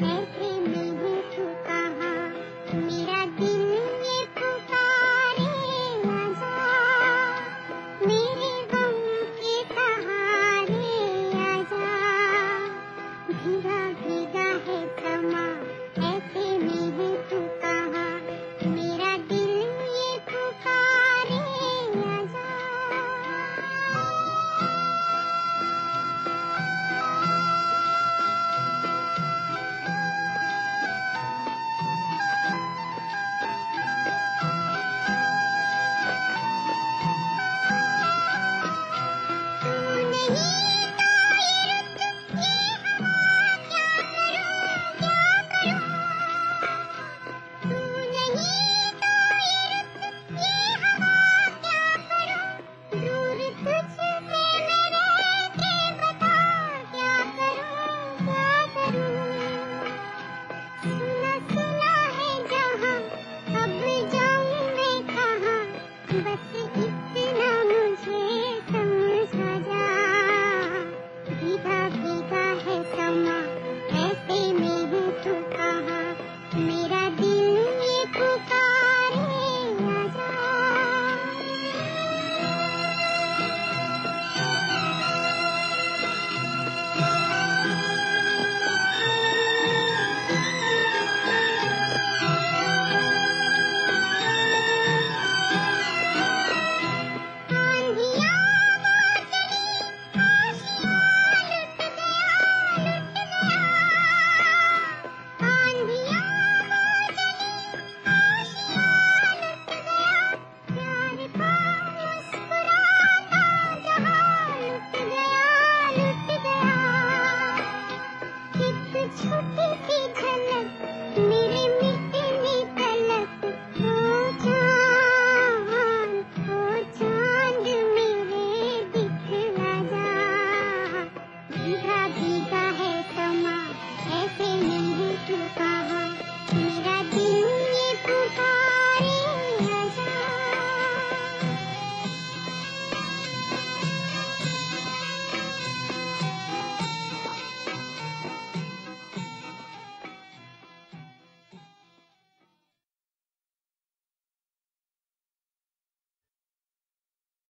Mm-hmm. Hee